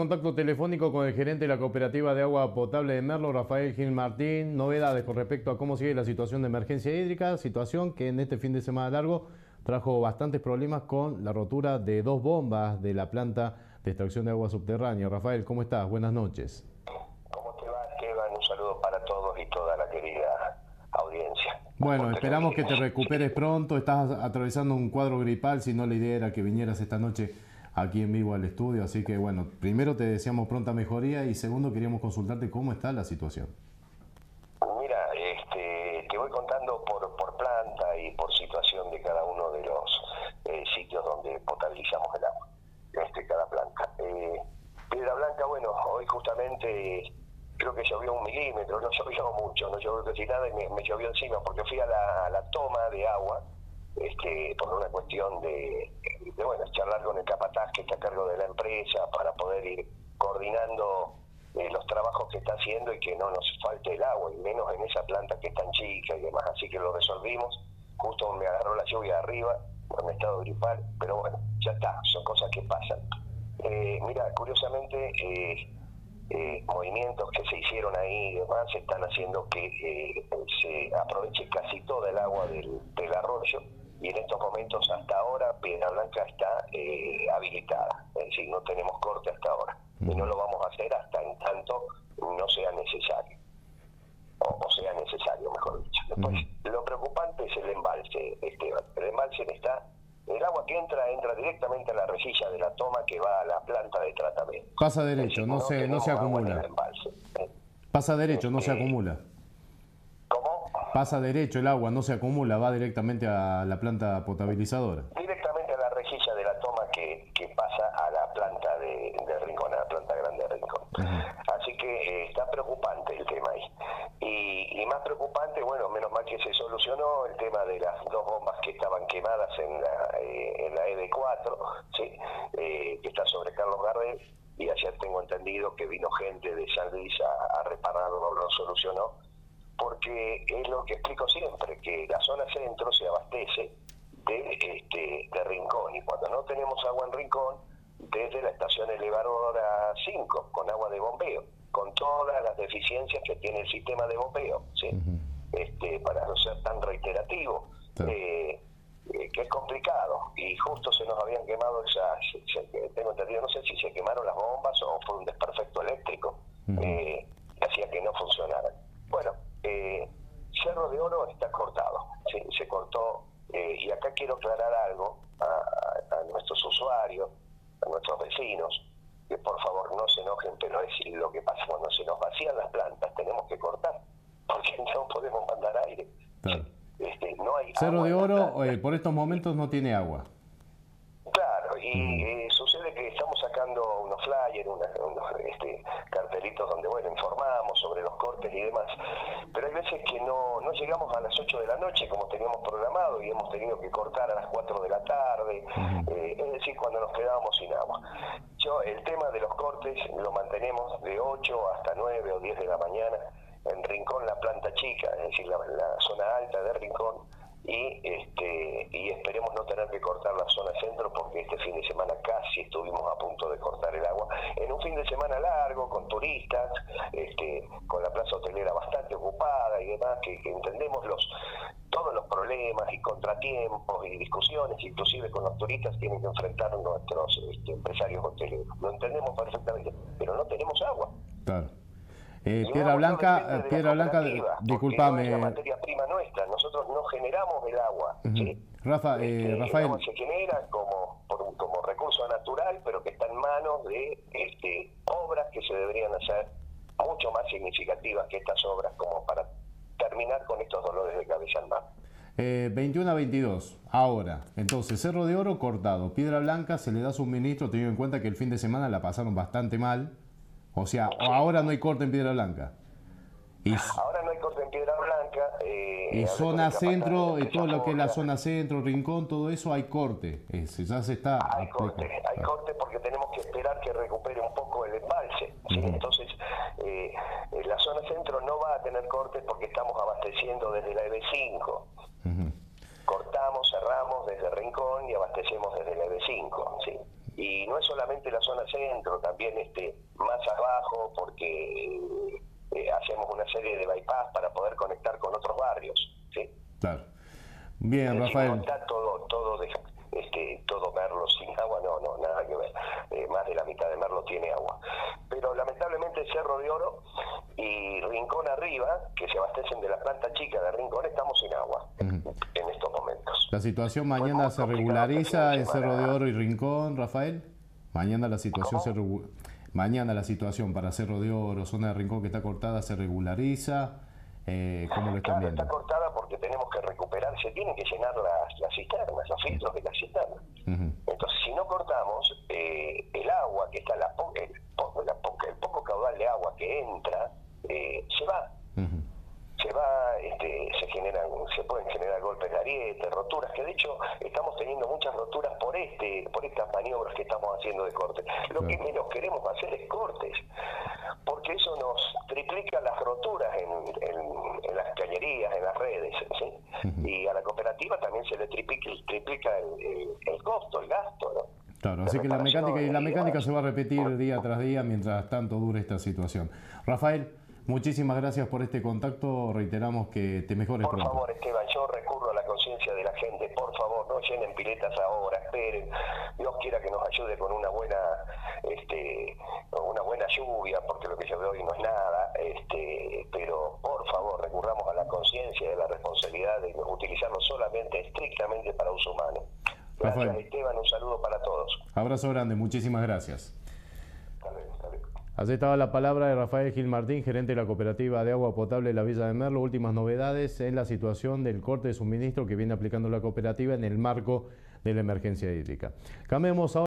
Contacto telefónico con el gerente de la cooperativa de agua potable de Merlo, Rafael Gil Martín. Novedades con respecto a cómo sigue la situación de emergencia hídrica, situación que en este fin de semana largo trajo bastantes problemas con la rotura de dos bombas de la planta de extracción de agua subterránea. Rafael, ¿cómo estás? Buenas noches. ¿Cómo te va, Esteban? Un saludo para todos y toda la querida audiencia. Bueno, esperamos que te recuperes pronto. Estás atravesando un cuadro gripal, si no la idea era que vinieras esta noche aquí en vivo al estudio. Así que bueno, primero te deseamos pronta mejoría y segundo queríamos consultarte cómo está la situación. Mira, este, te voy contando por, por planta y por situación de cada uno de los eh, sitios donde potabilizamos el agua, este, cada planta. Eh, Piedra Blanca, bueno, hoy justamente creo que llovió un milímetro, no llovió mucho, no llovió casi nada y me, llovió encima porque fui a la, a la toma de agua este, por una cuestión de, bueno, charlar con el capataz que está a cargo de la empresa para poder ir coordinando eh, los trabajos que está haciendo y que no nos falte el agua, y menos en esa planta que es tan chica y demás. Así que lo resolvimos. Justo me agarró la lluvia arriba por un estado gripal, pero bueno, ya está, son cosas que pasan. Eh, mira, curiosamente, eh, movimientos que se hicieron ahí y demás están haciendo que se aproveche casi toda el agua del, del arroyo y en estos momentos hasta ahora Piedra Blanca está eh, habilitada, es decir, no tenemos corte hasta ahora y no lo vamos a hacer hasta en tanto no sea necesario, o, sea necesario, mejor dicho. Después, lo preocupante es el embalse, Esteban. El embalse está, el agua que entra, entra directamente a la rejilla de la toma que va a la planta de tratamiento. Pasa derecho, no, se, no se acumula. Pasa derecho, no se este, acumula pasa derecho el agua, no se acumula, va directamente a la planta potabilizadora. Directamente a la rejilla de la toma que, que pasa a la planta de, Rincón, a la planta grande de Rincón. Así que eh, está preocupante el tema ahí. Y, más preocupante, bueno, menos mal que se solucionó el tema de las dos bombas que estaban quemadas en la, eh, en la ED4, ¿sí? Eh, que está sobre Carlos Gardel y ayer tengo entendido que vino gente de San Luis a, a repararlo, lo solucionó porque es lo que explico siempre, que la zona centro se abastece de, este, de Rincón y cuando no tenemos agua en Rincón, desde la estación elevadora 5, con agua de bombeo, con todas las deficiencias que tiene el sistema de bombeo, ¿sí? este, para no ser tan reiterativo. Eh, eh, que es complicado y justo se nos habían quemado esas, tengo entendido, no sé si se quemaron las bombas o fue un desperfecto eléctrico eh, que hacía que no funcionaran. De Oro está cortado, se cortó, eh, y acá quiero aclarar algo a, nuestros usuarios, a nuestros vecinos, que por favor no se enojen, pero es lo que pasa cuando se nos vacían las plantas, tenemos que cortar, porque no podemos mandar aire. Este, no hay Cerro de Oro eh, por estos momentos no tiene agua. Claro, y mm. eh, sucede que estamos sacando unos flyers, unos este, cartelitos donde, bueno, informamos sobre los cortes y demás, pero hay veces que no, no llegamos a las 8 de la noche como teníamos programado y hemos tenido que cortar a las 4 de la tarde, eh, es decir, cuando nos quedábamos sin agua. Yo, el tema de los cortes lo mantenemos de 8 hasta 9 o 10 de la mañana en Rincón, la planta chica, es decir, la zona alta de Rincón, y este y esperemos no tener que cortar la zona centro porque este fin de semana casi estuvimos a punto de cortar el agua en un fin de semana largo con turistas este con la plaza hotelera bastante ocupada y demás que, entendemos los todos los problemas y contratiempos y discusiones inclusive con los turistas tienen que enfrentar nuestros este, empresarios hoteleros lo entendemos perfectamente pero no tenemos agua claro eh, Piedra Blanca, Piedra Blanca, disculpame. la materia prima nuestra, nosotros no generamos el agua. Rafa, eh, este, Rafael. El agua se genera como, como recurso natural, pero que está en manos de este, obras que se deberían hacer mucho más significativas que estas obras, como para terminar con estos dolores de cabeza al mar. Eh, 21 a 22, ahora. Entonces, Cerro de Oro cortado, Piedra Blanca se le da suministro, teniendo en cuenta que el fin de semana la pasaron bastante mal o sea, ahora no hay corte en Piedra Blanca. Y, ahora no hay corte en Piedra Blanca. Eh, y zona centro, y todo lo que es la zona centro, rincón, todo eso hay corte. ya se está. Hay corte, hay corte porque tenemos que esperar que recupere un poco el embalse. Entonces, eh, la zona centro no va a tener corte porque estamos abasteciendo desde la EB5. Cortamos, cerramos desde Rincón y abastecemos desde la EB5. ¿sí? y no es solamente la zona centro, también este más abajo, porque eh, hacemos una serie de bypass para poder conectar con otros barrios. ¿sí? Claro. Bien, Rafael. Está todo, todo, de, este, todo Merlo sin agua, no, no, nada que ver. Eh, más de la mitad de Merlo tiene agua. Pero lamentablemente Cerro de Oro y Rincón arriba, que se abastecen de la planta chica de Rincón, estamos sin agua en estos momentos. ¿La situación mañana se regulariza en Cerro de Oro y Rincón, Rafael? Mañana la situación se Mañana la situación para Cerro de Oro, zona de Rincón que está cortada, se regulariza. Eh, ¿Cómo lo están claro, está cortada porque tenemos que recuperar, se tienen que llenar las, las cisternas, los filtros de las cisternas. Entonces, si no cortamos, eh, el agua que está, la, el, el, poco caudal de agua que entra, eh, se va se va, este, se generan, se pueden generar golpes de ariete, roturas, que de hecho estamos teniendo muchas roturas por este, por estas maniobras que estamos haciendo de corte. Lo que menos queremos hacer es cortes, porque eso nos triplica las roturas en, las cañerías, en las redes, y a la cooperativa también se le triplica, triplica el, costo, el gasto, ¿no? Claro, así que la mecánica y la mecánica se va a repetir día tras día mientras tanto dure esta situación. Rafael, Muchísimas gracias por este contacto. Reiteramos que te mejores por pronto. Por favor, Esteban, yo recurro a la conciencia de la gente. Por favor, no llenen piletas ahora, esperen. Dios quiera que nos ayude con una buena, este, una buena lluvia, porque lo que yo veo hoy no es nada. Este, pero por favor, recurramos a la conciencia de la responsabilidad de utilizarlo solamente, estrictamente para uso humano. Gracias, Esteban. Un saludo para todos. Abrazo grande. Muchísimas gracias. Aceptaba la palabra de Rafael Gil Martín, gerente de la cooperativa de agua potable de la Villa de Merlo. Últimas novedades en la situación del corte de suministro que viene aplicando la cooperativa en el marco de la emergencia hídrica. Cambiemos ahora.